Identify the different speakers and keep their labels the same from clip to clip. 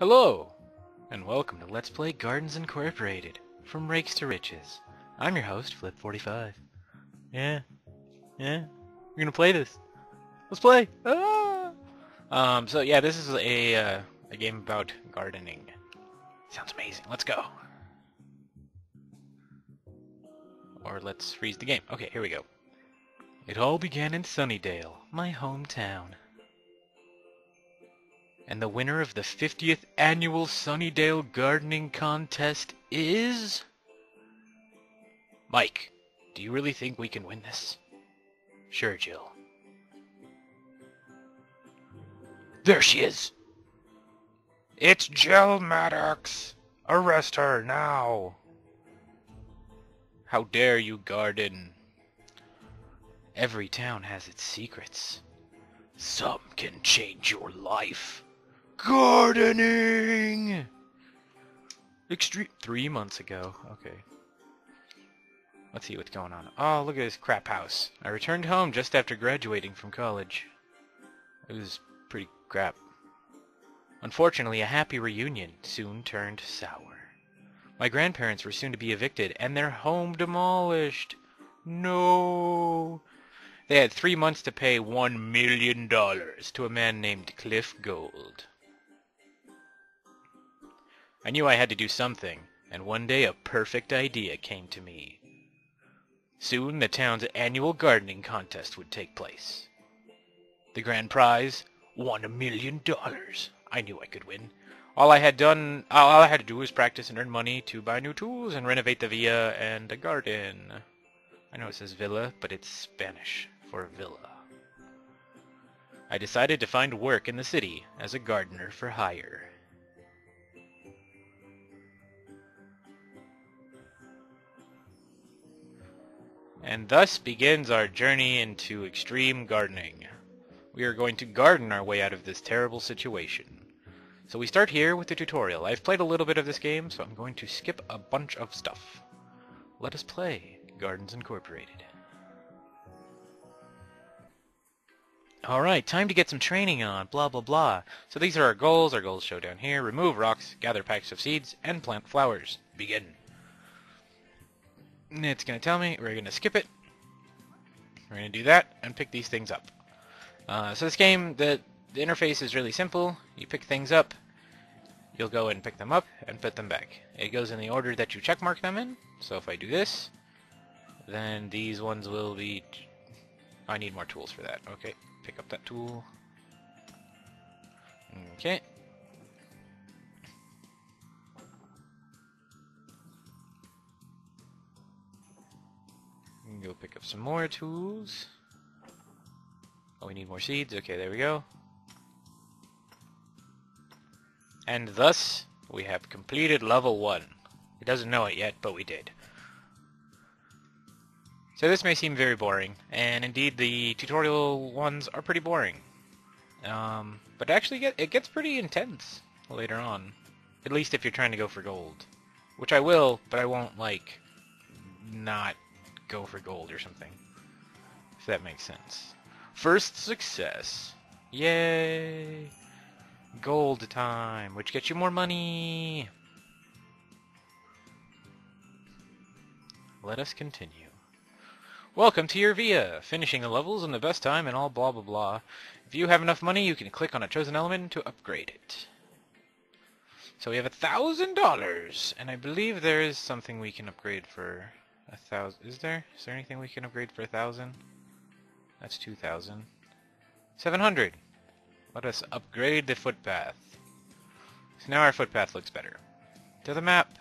Speaker 1: Hello, and welcome to Let's Play Gardens Incorporated, from Rakes to Riches. I'm your host, Phlip45. Yeah, yeah, we're gonna play this. Let's play! Ah! Um, so yeah, this is a, uh, a game about gardening. Sounds amazing, let's go. Or let's freeze the game. Okay, here we go. It all began in Sunnydale, my hometown. And the winner of the 50th annual Sunnydale Gardening Contest is... Mike, do you really think we can win this? Sure, Jill. There she is! It's Jill Maddox! Arrest her now! How dare you garden? Every town has its secrets. Some can change your life. Gardening! Extreme. Three months ago. Okay. Let's see what's going on. Oh, look at this crap house. I returned home just after graduating from college. It was pretty crap. Unfortunately, a happy reunion soon turned sour. My grandparents were soon to be evicted and their home demolished. No. They had three months to pay one million dollars to a man named Cliff Gold. I knew I had to do something, and one day a perfect idea came to me. Soon the town's annual gardening contest would take place. The grand prize, one million dollars. I knew I could win. All I had done, all I had to do was practice and earn money to buy new tools and renovate the villa and a garden. I know it says villa, but it's Spanish for villa. I decided to find work in the city as a gardener for hire. And thus begins our journey into extreme gardening. We are going to garden our way out of this terrible situation. So we start here with the tutorial. I've played a little bit of this game, so I'm going to skip a bunch of stuff. Let us play Gardens Incorporated. Alright, time to get some training on, blah blah blah. So these are our goals. Our goals show down here. Remove rocks, gather packs of seeds, and plant flowers. Begin. It's going to tell me, we're going to skip it. We're going to do that and pick these things up. Uh, so this game, the, the interface is really simple. You pick things up, you'll go and pick them up and put them back. It goes in the order that you checkmark them in. So if I do this, then these ones will be... I need more tools for that. Okay, pick up that tool. Okay. Go pick up some more tools. Oh, we need more seeds. Okay, there we go. And thus, we have completed level 1. It doesn't know it yet, but we did. So this may seem very boring, and indeed the tutorial ones are pretty boring. Um, but actually get, it gets pretty intense later on. At least if you're trying to go for gold. Which I will, but I won't, like, not go for gold or something. If that makes sense. First success. Yay! Gold time, which gets you more money. Let us continue. Welcome to your villa, finishing the levels in the best time and all blah blah blah. If you have enough money, you can click on a chosen element to upgrade it. So we have a thousand dollars, and I believe there is something we can upgrade for a thousand. Is there? Is there anything we can upgrade for a thousand? That's two thousand. Seven hundred. Let us upgrade the footpath. So now our footpath looks better. To the map.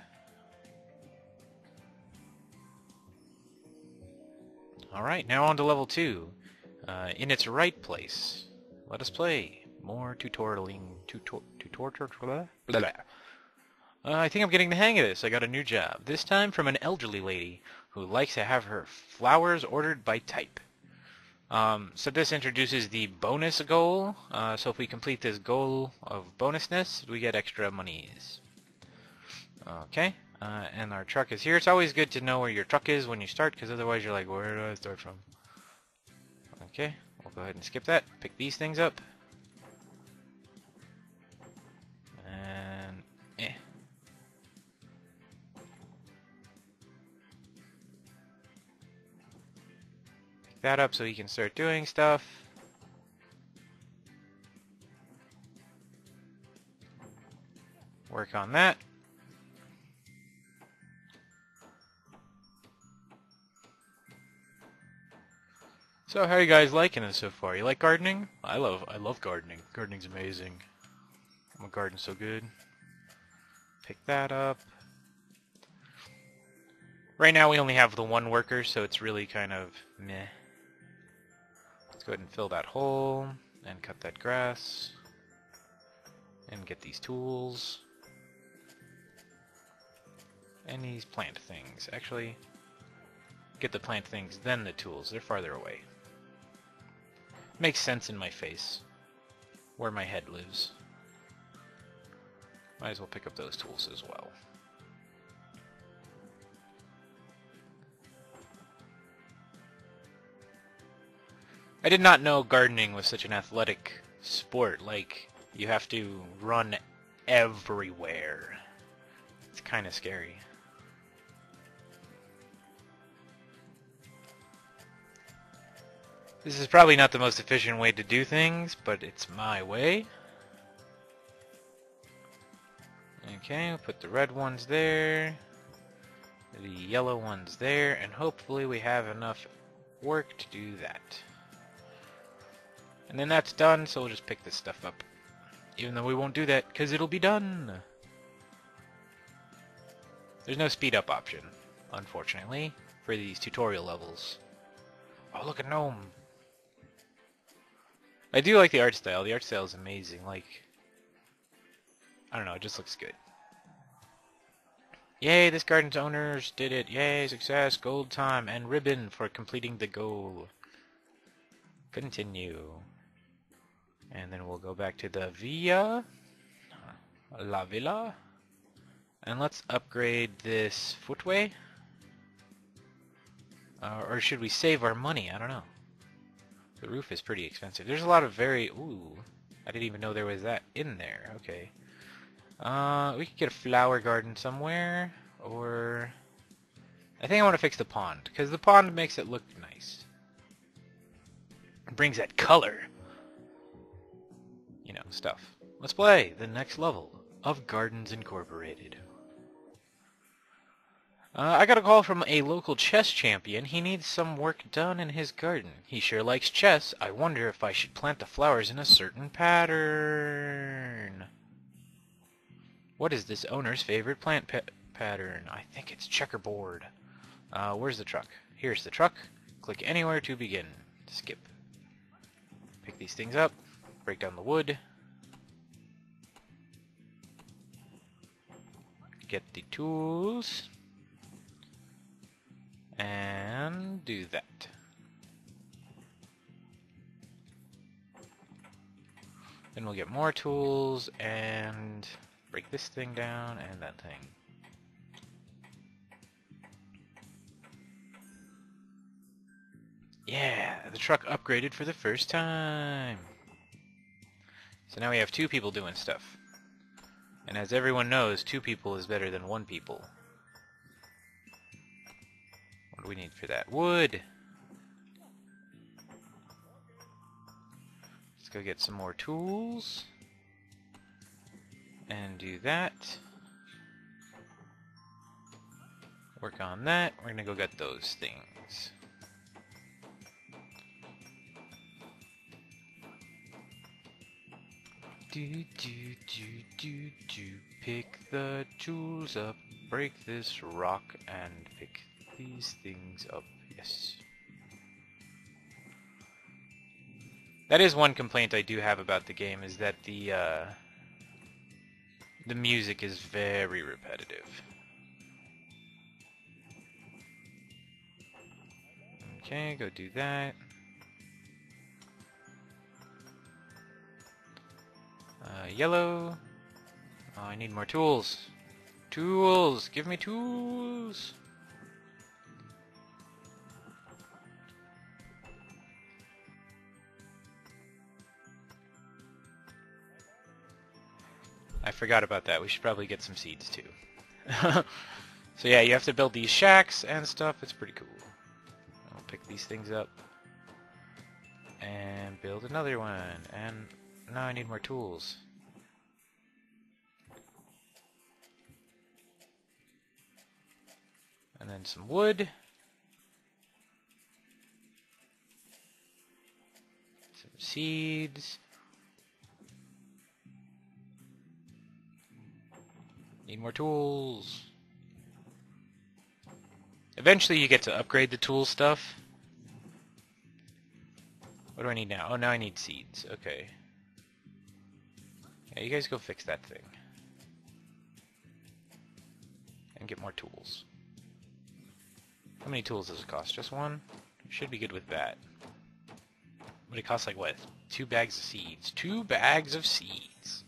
Speaker 1: Alright, now on to level 2. Uh, in its right place. Let us play. More tutorialing. Tutor... Tutor... Blah, blah. Uh, I think I'm getting the hang of this. I got a new job. This time from an elderly lady who likes to have her flowers ordered by type. Um, so this introduces the bonus goal. Uh, so if we complete this goal of bonusness, we get extra monies. Okay, uh, and our truck is here. It's always good to know where your truck is when you start, because otherwise you're like, where do I start from? Okay, we'll go ahead and skip that. Pick these things up. That up so he can start doing stuff. Work on that. So how are you guys liking it so far? You like gardening? I love I love gardening. Gardening's amazing. I'm a garden so good. Pick that up. Right now we only have the one worker, so it's really kind of meh. Go ahead and fill that hole and cut that grass and get these tools and these plant things. Actually, get the plant things, then the tools. They're farther away. Makes sense in my face. Where my head lives. Might as well pick up those tools as well. I did not know gardening was such an athletic sport. Like, you have to run everywhere. It's kind of scary. This is probably not the most efficient way to do things, but it's my way. Okay, we'll put the red ones there, the yellow ones there, and hopefully we have enough work to do that. And then that's done, so we'll just pick this stuff up. Even though we won't do that, because it'll be done! There's no speed up option, unfortunately, for these tutorial levels. Oh, look, at gnome! I do like the art style. The art style is amazing. Like, I don't know, it just looks good. Yay, this garden's owners did it. Yay, success, gold time, and ribbon for completing the goal. Continue. And then we'll go back to the Villa. La Villa. And let's upgrade this footway. Uh, or should we save our money? I don't know. The roof is pretty expensive. There's a lot of very... Ooh. I didn't even know there was that in there. Okay. Uh, we could get a flower garden somewhere. Or... I think I want to fix the pond. Because the pond makes it look nice. It brings that color. You know, stuff. Let's play the next level of Gardens Incorporated. Uh, I got a call from a local chess champion. He needs some work done in his garden. He sure likes chess. I wonder if I should plant the flowers in a certain pattern. What is this owner's favorite plant pa pattern? I think it's checkerboard. Uh, where's the truck? Here's the truck. Click anywhere to begin. Skip. Pick these things up. Break down the wood. Get the tools and do that. Then we'll get more tools and break this thing down and that thing. Yeah, the truck upgraded for the first time. So now we have two people doing stuff. And as everyone knows, two people is better than one people. What do we need for that? Wood! Let's go get some more tools. And do that. Work on that. We're gonna go get those things. Do do do do do pick the tools up, break this rock and pick these things up. Yes. That is one complaint I do have about the game, is that the, uh, the music is very repetitive. Okay, go do that. Yellow. Oh, I need more tools. Tools! Give me tools! I forgot about that. We should probably get some seeds too. so yeah, you have to build these shacks and stuff. It's pretty cool. I'll pick these things up. And build another one. And now I need more tools. And then some wood. Some seeds. Need more tools. Eventually you get to upgrade the tool stuff. What do I need now? Oh, now I need seeds. Okay. Yeah, you guys go fix that thing. And get more tools. How many tools does it cost? Just one? Should be good with that. But it costs like what? Two bags of seeds. Two bags of seeds.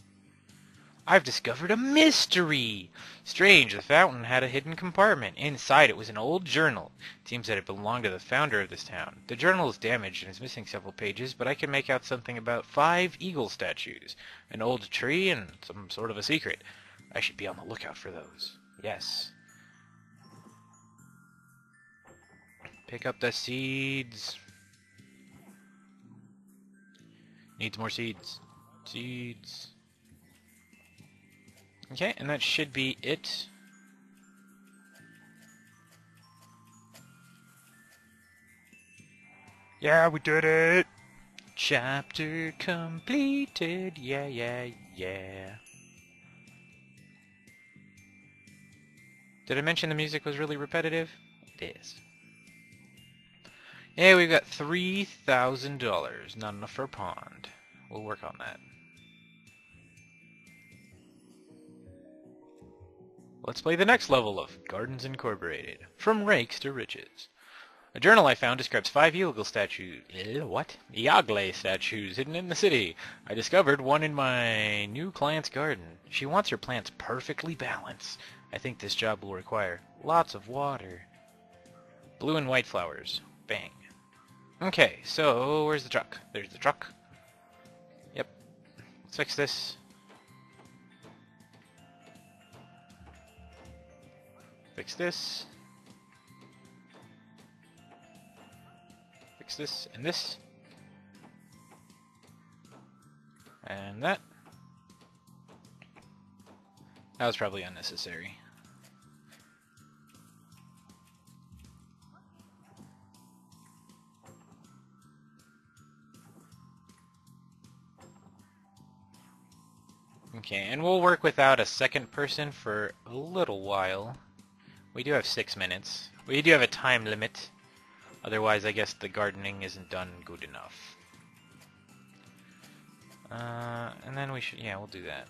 Speaker 1: I've discovered a mystery! Strange, the fountain had a hidden compartment. Inside it was an old journal. It seems that it belonged to the founder of this town. The journal is damaged and is missing several pages, but I can make out something about five eagle statues, an old tree, and some sort of a secret. I should be on the lookout for those. Yes. Pick up the seeds. Needs more seeds. Seeds. Okay, and that should be it. Yeah, we did it! Chapter completed, yeah, yeah, yeah. Did I mention the music was really repetitive? It is. Yeah, we've got $3,000. Not enough for a pond. We'll work on that. Let's play the next level of Gardens Incorporated. From Rakes to Riches. A journal I found describes five illegal statues. Eh, what? Iagle statues hidden in the city. I discovered one in my new client's garden. She wants her plants perfectly balanced. I think this job will require lots of water. Blue and white flowers. Bang. Okay, so where's the truck? There's the truck. Yep. Let's fix this. Fix this. Fix this and this. And that. That was probably unnecessary. Okay, and we'll work without a second person for a little while. We do have six minutes. We do have a time limit. Otherwise, I guess the gardening isn't done good enough. Uh, and then we should, yeah, we'll do that.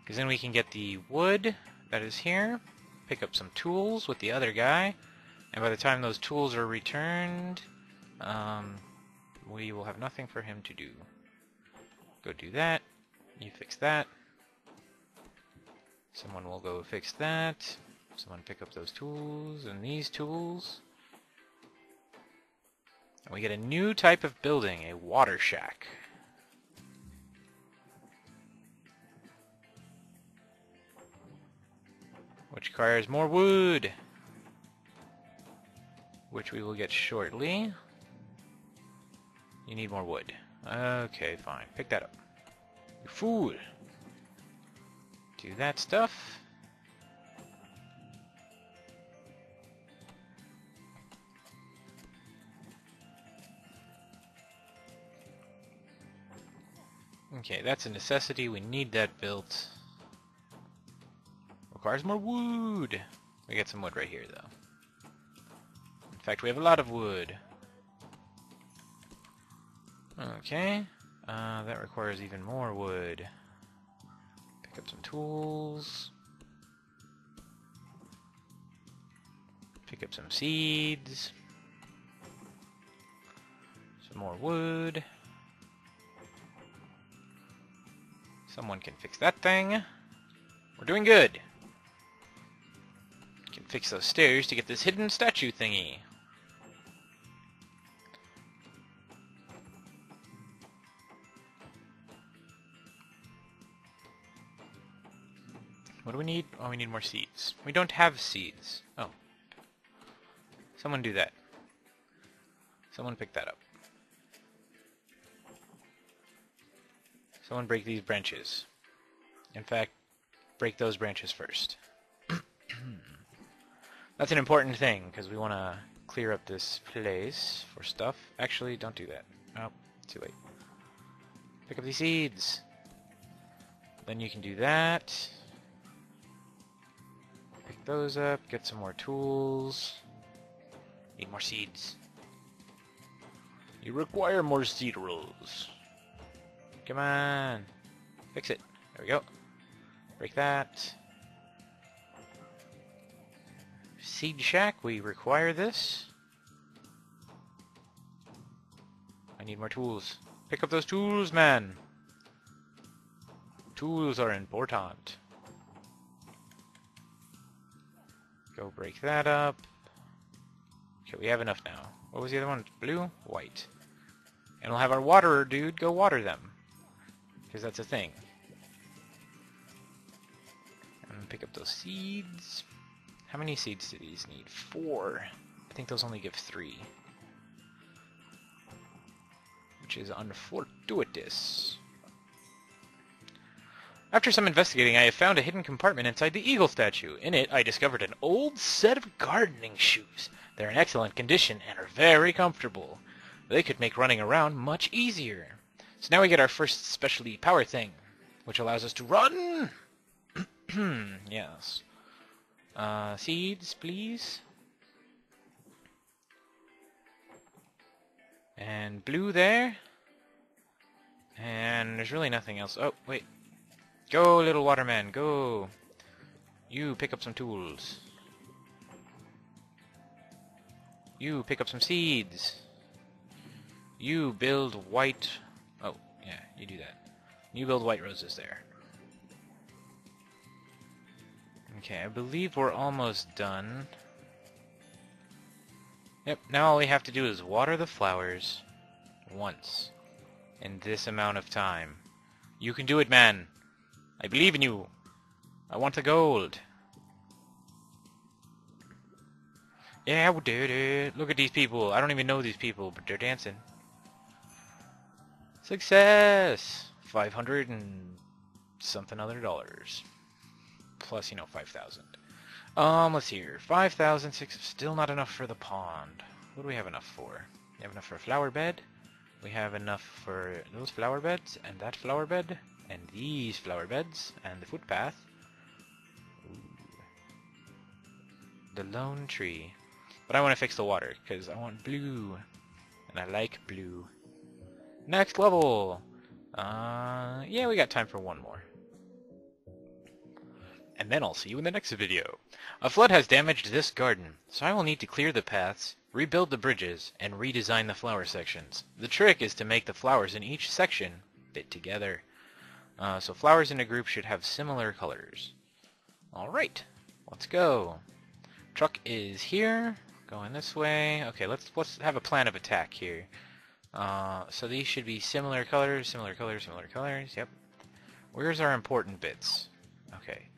Speaker 1: Because then we can get the wood that is here, pick up some tools with the other guy, and by the time those tools are returned, um, we will have nothing for him to do. Go do that. You fix that. Someone will go fix that. Someone pick up those tools and these tools. And we get a new type of building, a water shack. Which requires more wood. Which we will get shortly. You need more wood. Okay, fine. Pick that up. You fool! Do that stuff. Okay, that's a necessity. We need that built. Requires more wood. We get some wood right here, though. In fact, we have a lot of wood. Okay. Uh, that requires even more wood. Pick up some tools. Pick up some seeds. Some more wood. Someone can fix that thing. We're doing good. Can fix those stairs to get this hidden statue thingy. What do we need? Oh, we need more seeds. We don't have seeds. Oh. Someone do that. Someone pick that up. Someone break these branches. In fact, break those branches first. That's an important thing, because we want to clear up this place for stuff. Actually, don't do that. Oh, too late. Pick up these seeds. Then you can do that. Those up, get some more tools. Need more seeds. You require more seed rolls. Come on. Fix it. There we go. Break that. Seed Shack, we require this. I need more tools. Pick up those tools, man. Tools are important. Go break that up. Okay, we have enough now. What was the other one? Blue? White. And we'll have our waterer dude go water them. Because that's a thing. And pick up those seeds. How many seeds do these need? Four. I think those only give three. Which is unfortuitous. After some investigating, I have found a hidden compartment inside the eagle statue. In it, I discovered an old set of gardening shoes. They're in excellent condition and are very comfortable. They could make running around much easier. So now we get our first specialty power thing, which allows us to run! yes. Uh, seeds, please. And blue there. And there's really nothing else. Oh, wait. Go, little waterman, go. You pick up some tools. You pick up some seeds. You build white... Oh, yeah, you do that. You build white roses there. Okay, I believe we're almost done. Yep, now all we have to do is water the flowers once in this amount of time. You can do it, man. I believe in you. I want the gold. Yeah, we did it. Look at these people. I don't even know these people, but they're dancing. Success! 500 and something other dollars. Plus, you know, 5,000. Um, let's see here. 5,000, still not enough for the pond. What do we have enough for? We have enough for a flower bed. We have enough for those flower beds, and that flower bed, and these flower beds, and the footpath. The lone tree. But I want to fix the water, because I want blue. And I like blue. Next level! Uh, yeah, we got time for one more. And then I'll see you in the next video. A flood has damaged this garden, so I will need to clear the paths, rebuild the bridges, and redesign the flower sections. The trick is to make the flowers in each section fit together. Uh, so flowers in a group should have similar colors. Alright, let's go. Truck is here, going this way. Okay, let's let's have a plan of attack here. Uh, so these should be similar colors, similar colors, similar colors, yep. Where's our important bits? Okay,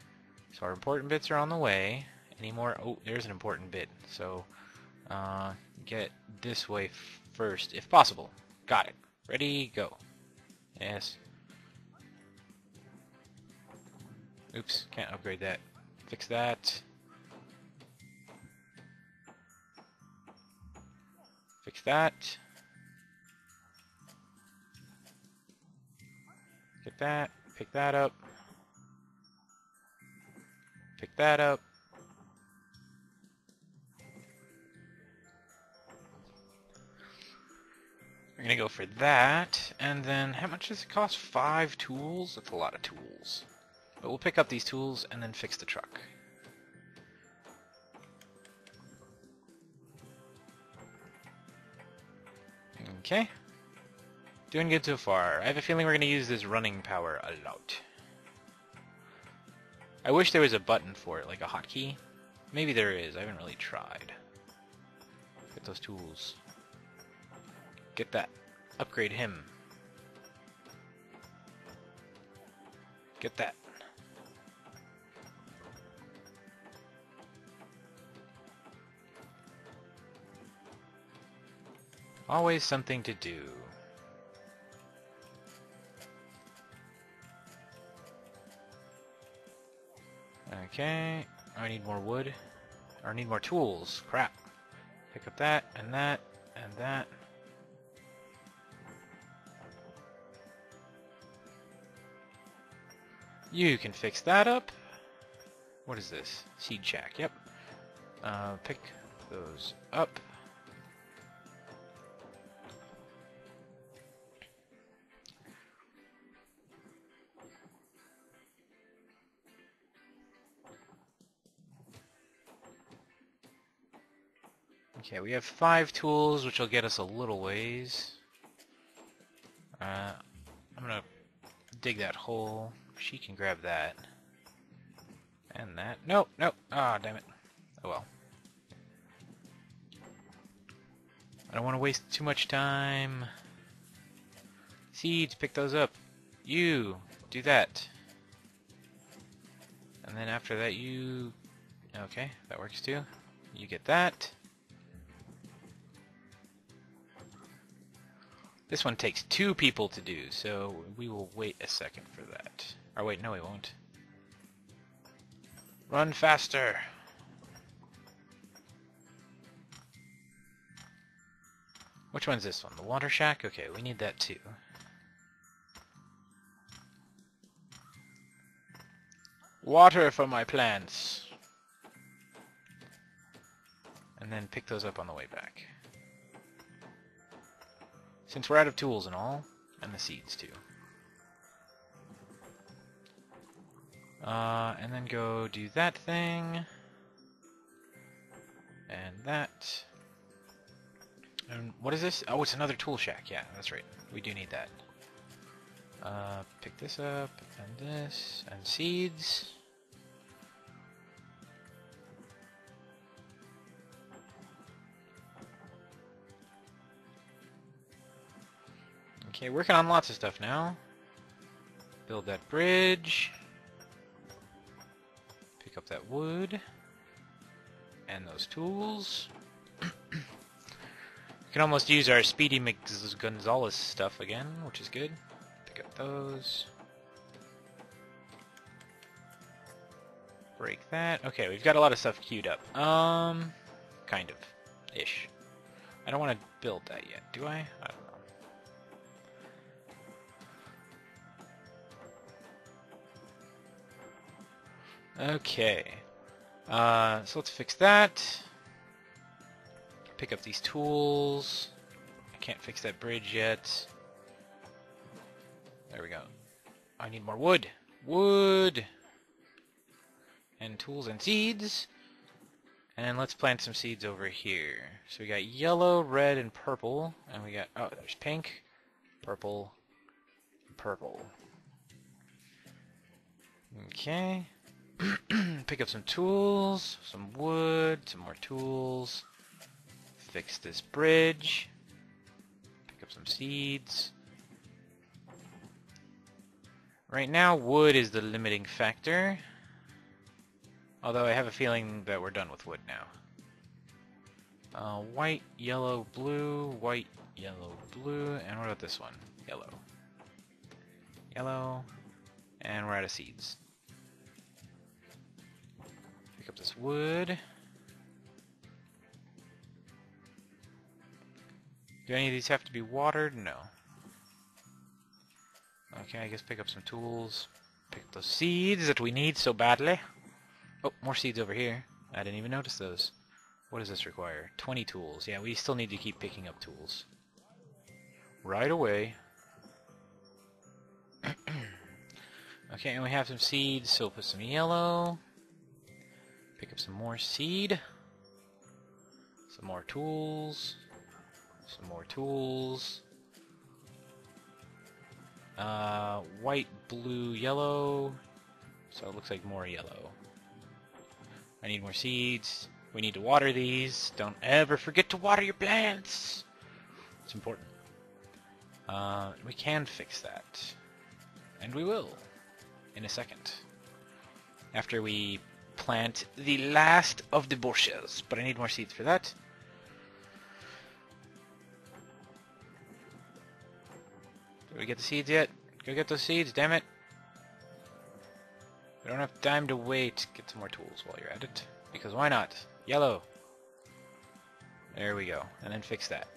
Speaker 1: so our important bits are on the way. Any more? Oh, there's an important bit. So, uh, get this way first, if possible. Got it. Ready, go. Yes. Oops, can't upgrade that. Fix that. Fix that. Get that. Pick that up. Pick that up. We're gonna go for that, and then how much does it cost? Five tools? That's a lot of tools. But we'll pick up these tools and then fix the truck. Okay. Doing good so far. I have a feeling we're going to use this running power a lot. I wish there was a button for it, like a hotkey. Maybe there is. I haven't really tried. Get those tools. Get that. Upgrade him. Get that. Always something to do. Okay, I need more wood. Or I need more tools. Crap. Pick up that, and that, and that. You can fix that up. What is this? Seed shack, yep. Uh, pick those up. Okay, we have five tools, which will get us a little ways. Uh, I'm gonna dig that hole. She can grab that. And that. Nope, nope. Ah, damn it. Oh well. I don't want to waste too much time. Seeds, pick those up. You, do that. And then after that you... Okay, that works too. You get that. This one takes two people to do, so we will wait a second for that. Or wait, no we won't. Run faster! Which one's this one? The water shack? Okay, we need that too. Water for my plants! And then pick those up on the way back. Since we're out of tools and all, and the seeds too. Uh, and then go do that thing. And that. And what is this? Oh, it's another tool shack. Yeah, that's right. We do need that. Uh, pick this up, and this, and seeds. Okay, working on lots of stuff now. Build that bridge. Pick up that wood. And those tools. we can almost use our Speedy McGonzalez stuff again, which is good. Pick up those. Break that. Okay, we've got a lot of stuff queued up. Um, kind of. Ish. I don't want to build that yet, do I? I Okay. Uh, so let's fix that. Pick up these tools. I can't fix that bridge yet. There we go. I need more wood. Wood! And tools and seeds. And let's plant some seeds over here. So we got yellow, red, and purple. And we got, oh, there's pink, purple, purple. Okay. Pick up some tools, some wood, some more tools. Fix this bridge. Pick up some seeds. Right now, wood is the limiting factor. Although I have a feeling that we're done with wood now. Uh, white, yellow, blue, white, yellow, blue, and what about this one? Yellow. Yellow, and we're out of seeds. This wood. Do any of these have to be watered? No. Okay, I guess pick up some tools. Pick up those seeds that we need so badly. Oh, more seeds over here. I didn't even notice those. What does this require? 20 tools. Yeah, we still need to keep picking up tools. Right away. okay, and we have some seeds, so put some yellow. Pick up some more seed. Some more tools. Some more tools. Uh, white, blue, yellow. So it looks like more yellow. I need more seeds. We need to water these. Don't ever forget to water your plants. It's important. Uh, we can fix that. And we will. In a second. After we plant the last of the bushes, but I need more seeds for that. Did we get the seeds yet? Go get those seeds, damn it. We don't have time to wait. Get some more tools while you're at it. Because why not? Yellow. There we go. And then fix that.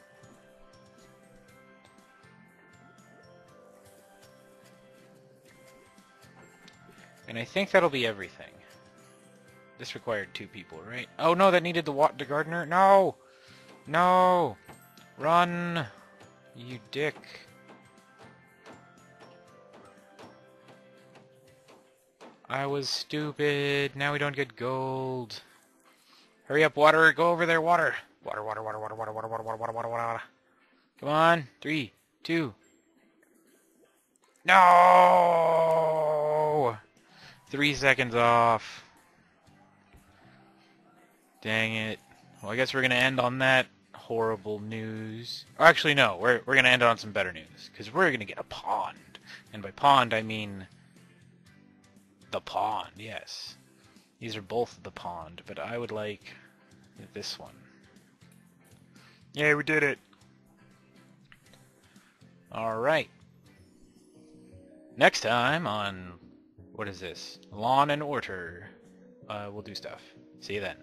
Speaker 1: And I think that'll be everything. This required two people, right? Oh no, that needed the what the gardener? No! No! Run! You dick. I was stupid. Now we don't get gold. Hurry up, water. Go over there, water. Water, water, water, water, water, water, water, water, water, water, water. Come on. Three, two. No! Three seconds off. Dang it. Well, I guess we're going to end on that horrible news. Or actually, no. We're, we're going to end on some better news. Because we're going to get a pond. And by pond, I mean the pond, yes. These are both the pond, but I would like this one. Yeah, we did it. Alright. Next time on, what is this? Lawn and Order. Uh, we'll do stuff. See you then.